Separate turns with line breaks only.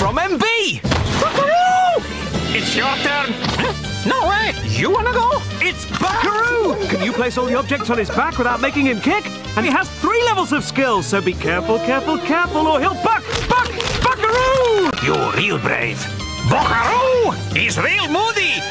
from MB!
Buckaroo! It's your turn.
No way! You wanna go?
It's Buckaroo!
Can you place all the objects on his back without making him kick? And he has three levels of skills, so be careful, careful, careful, or he'll buck, buck, buckaroo!
You're real brave. Buckaroo is real moody.